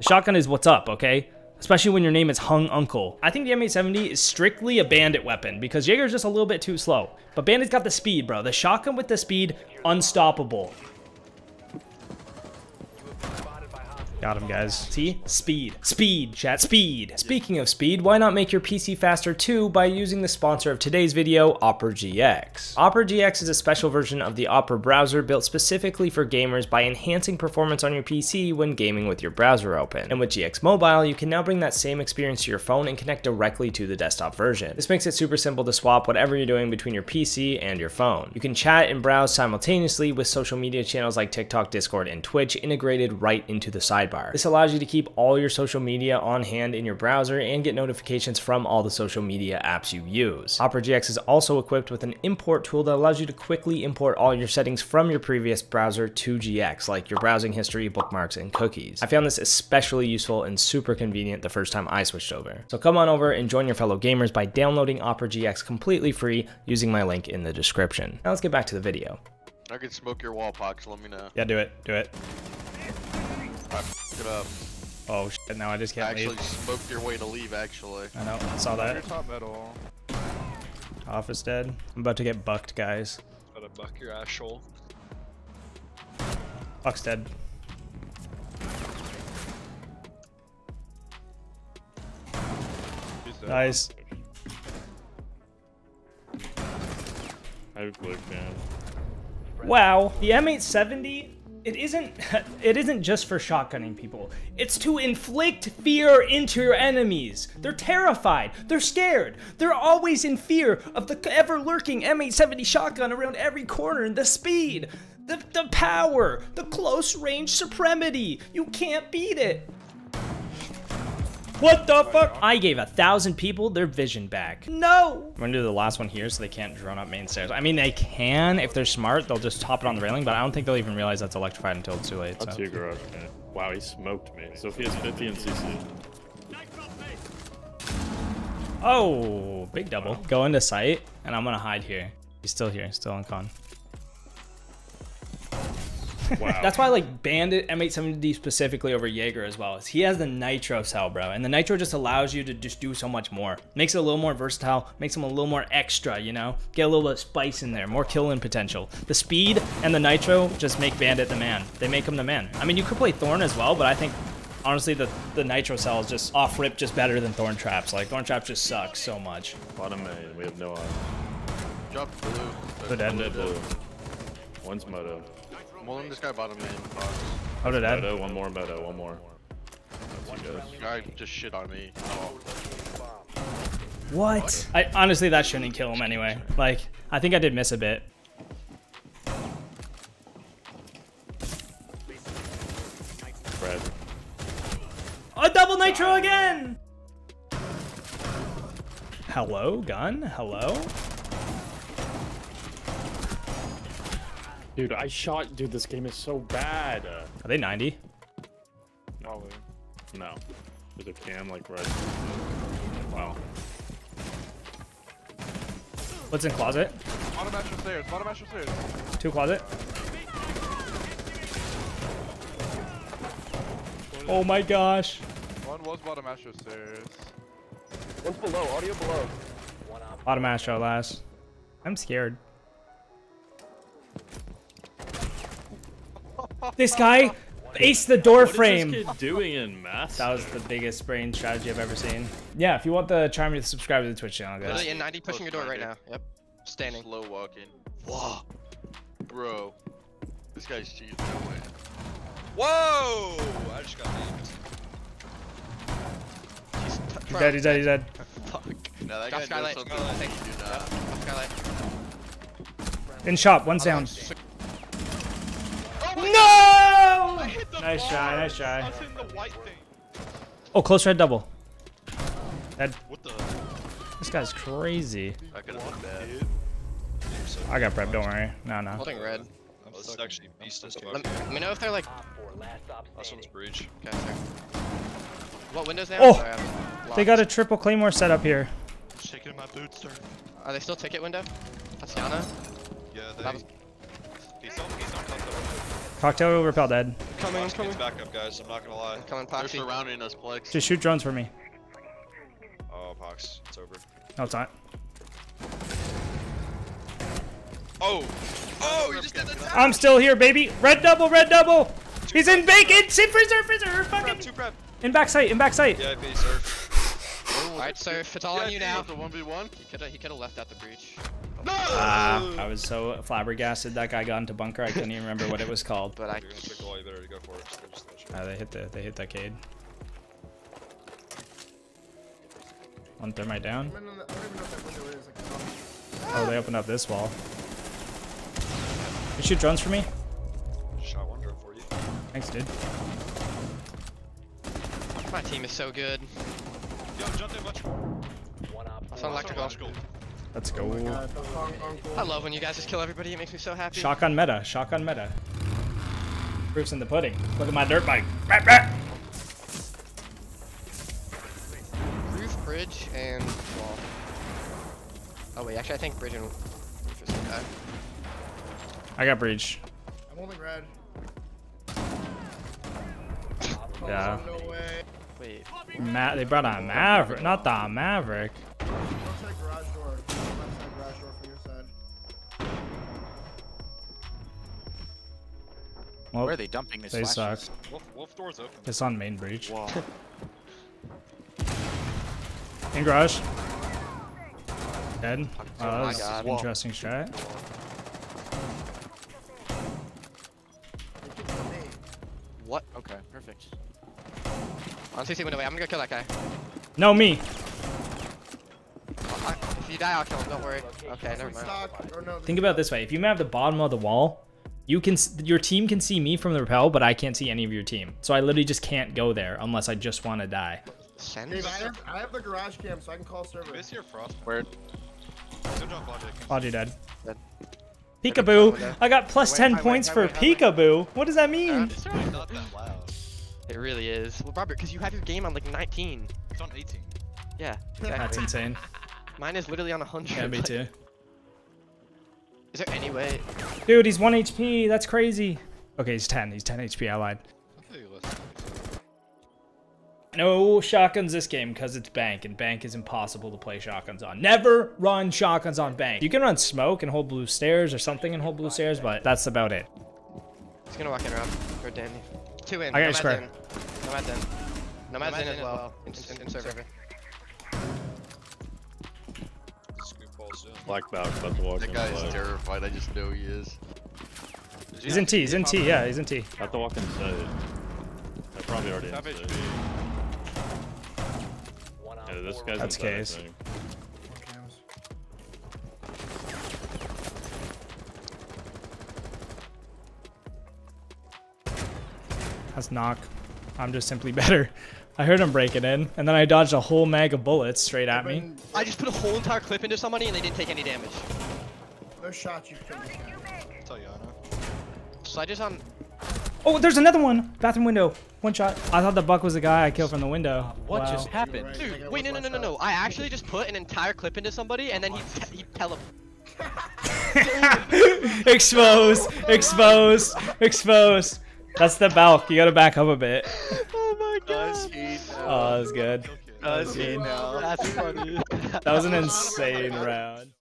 The shotgun is what's up, okay? Especially when your name is Hung Uncle. I think the M870 is strictly a bandit weapon because Jaeger's just a little bit too slow. But bandit's got the speed, bro. The shotgun with the speed, unstoppable. Got him, guys. See? Speed. Speed, chat. Speed. Speaking of speed, why not make your PC faster too by using the sponsor of today's video, Opera GX. Opera GX is a special version of the Opera browser built specifically for gamers by enhancing performance on your PC when gaming with your browser open. And with GX Mobile, you can now bring that same experience to your phone and connect directly to the desktop version. This makes it super simple to swap whatever you're doing between your PC and your phone. You can chat and browse simultaneously with social media channels like TikTok, Discord, and Twitch integrated right into the sidebar sidebar. This allows you to keep all your social media on hand in your browser and get notifications from all the social media apps you use. Opera GX is also equipped with an import tool that allows you to quickly import all your settings from your previous browser to GX, like your browsing history, bookmarks, and cookies. I found this especially useful and super convenient the first time I switched over. So come on over and join your fellow gamers by downloading Opera GX completely free using my link in the description. Now let's get back to the video. I can smoke your wall, Pox. Let me know. Yeah, do it. Do it. Right, it up. Oh shit, now I just can't actually leave. smoked your way to leave, actually. I know, I saw that. top metal. Office dead. I'm about to get bucked, guys. Gotta buck your asshole. Buck's dead. Nice. I have glitch, man. Wow, the M870 it isn't it isn't just for shotgunning people. It's to inflict fear into your enemies. They're terrified. They're scared. They're always in fear of the ever lurking M870 shotgun around every corner and the speed, the the power, the close range supremacy. You can't beat it. What the fuck? I gave a thousand people their vision back. No! I'm gonna do the last one here so they can't drone up main stairs. I mean, they can. If they're smart, they'll just top it on the railing, but I don't think they'll even realize that's electrified until it's too late. That's so. your garage, man. Wow, he smoked me. So if he has 50 in CC. Oh, big double. Go into sight, and I'm gonna hide here. He's still here, still on con. Wow. That's why I like Bandit M870 specifically over Jaeger as well. Is he has the nitro cell, bro, and the nitro just allows you to just do so much more. Makes it a little more versatile, makes him a little more extra, you know? Get a little bit of spice in there, more killing potential. The speed and the nitro just make Bandit the man. They make him the man. I mean, you could play Thorn as well, but I think honestly the the nitro cell is just off rip just better than Thorn traps. Like Thorn traps just suck so much. Bottom main, we have no eye. Drop blue. Good dead. Dead blue. One's moto. Mulling this guy bottom lane. Fox. How did that? Moto, one more moto, one more. That's you guys. Guy just shit on me. Oh. What? I honestly that shouldn't kill him anyway. Like I think I did miss a bit. Red. A double nitro again! Hello, gun? Hello? Dude, I shot. Dude, this game is so bad. Are they 90? No. No. There's a cam like red. Wow. What's in closet? Bottom astral stairs, bottom astral stairs. Two closet. Oh my gosh. One was bottom astral stairs. One's below, audio below. Bottom Astro last. I'm scared. This guy aced the door frame. What is this kid doing in math? That was the biggest brain strategy I've ever seen. Yeah, if you want the charm, you subscribe to the Twitch channel, guys. Literally in 90 pushing your door right now. Yep. Standing. Slow walking. Whoa. Bro. This guy's cheating. That way. Whoa! I just got named. He's, He's dead, he's dead, he's dead. Fuck. No, that Drop guy skylight. knows Skylight. you do not. Skylight. In shop, one sound. Oh No! I hit the Nice bar. try, nice try. I was hitting the white thing. Oh, close red double. Dead. What the? This guy's crazy. That could have been bad. I got prep, don't worry. No, no. Holding red. Oh, this is actually beast as fuck. Let, let me know if they're like. Last one's breach. Okay, sorry. What windows they Oh! Sorry, They got a triple claymore set up here. Shaking my boots, sir. Are they still ticket window? Tatiana? Yeah, they. That was- He's on, he's on cocktail. Cocktail will repel dead. Coming, I'm Fox coming. needs backup, guys. I'm not gonna lie. I'm coming, They're Poxy. surrounding us, Plex. Just shoot drones for me. Oh, Pox, it's over. No, it's not. Oh! Oh, oh you just did that. I'm still here, baby. Red double, red double. He's in bacon. Sit freezer, freezer. Fucking Two prep. in backside, in backside. Yeah, B, sir. Alright, surf, it's all on you now. The 1v1. He could've, he could've left out the breach. Ah, I was so flabbergasted that guy got into bunker. I couldn't even remember what it was called. But I, You're gonna trick all, you better go for it. So just let you- Uh, they hit the they hit that cade. One thermite down. I don't even know if that window is. Like, Oh, they opened up this wall. You shoot drones for me? Shot one drone for you. Thanks, dude. my team is so good. Yo, jump in, watch. It's on electrical. Let's go. God, the Hong Kong goal. I love when you guys just kill everybody, it makes me so happy. Shotgun meta. Shotgun meta. Proof's in the pudding. Look at my dirt bike. Rat, rat. Roof, bridge, and wall. Oh wait, actually I think bridge and roof is okay. I got breach. I'm holding red. Yeah. Oh, no. Wait, Ma they brought a Maverick. Not the Maverick. Well, Where are they dumping this they flash? suck. Wolf, wolf door's open. It's on main breach. Whoa. In garage. Dead. Oh Wow, that was God. an interesting strat. They kicked the nade. what? Okay, perfect. On CC window, wait, I'm gonna go kill that guy. No, me. If you die, I'll kill him, don't worry. Okay, never mind. Stock. Or no, Think about it this way: if you map the bottom of the wall, you can your team can see me from the rappel, but I can't see any of your team. So I literally just can't go there unless I just want to die. Send Dave, I have, I have the garage cam, so I can call server. Miss your frost. Where? Still jump logic. Logi dead. Dead. Peekaboo! I got plus Wait, 10 highway, points for highway, highway. peekaboo. What does that mean? It's really that. It really is. Well, Robert, because you have your game on like 19. It's on 18. Yeah, That's exactly. insane. Mine is literally on 100. Yeah, me like- too. Is there any way? Dude, he's 1 HP. That's crazy. Okay, he's 10. He's 10 HP. I lied. No shotguns this game because it's bank, and bank is impossible to play shotguns on. Never run shotguns on bank. You can run smoke and hold blue stairs or something and hold blue stairs, but that's about it. He's gonna walk in around. Or Danny. Two in. I got no a square. In. Nomad's in. Nomad's in as well. In, in, in server. Scoop Black box about to walk That in. guy is flag. terrified. I just know he is. He's in T. He's in T. Yeah, he's in T. About to walk inside. I probably already inside. Yeah, this guy's That's inside, case. think. That's knock. I'm just simply better. I heard him breaking in, and then I dodged a whole mag of bullets straight at me. I just put a whole entire clip into somebody and they didn't take any damage. No shots you killed this guy. Tell you, I know. So I just on. Oh, there's another one. Bathroom window. One shot. I thought the buck was the guy I killed from the window. What Wow. just happened? Right, Dude, wait, no, no, no, no, no. I actually just put an entire clip into somebody and then he he tele. exposed. Exposed. Exposed. That's the bulk. You gotta back up a bit. Oh my god. Oh, that was good. That's funny. That was an insane round.